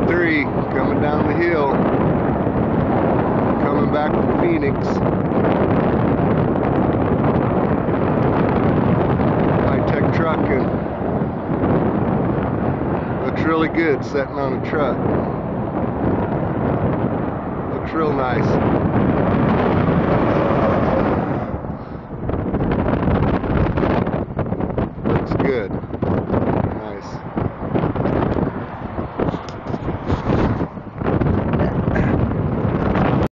coming down the hill. Coming back to Phoenix. High-tech trucking. Looks really good sitting on a truck. Looks real nice. Looks good.